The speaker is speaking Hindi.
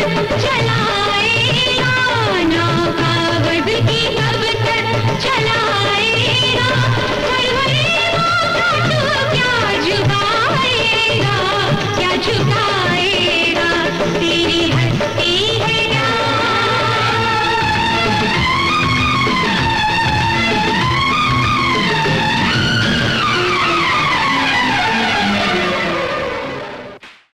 चला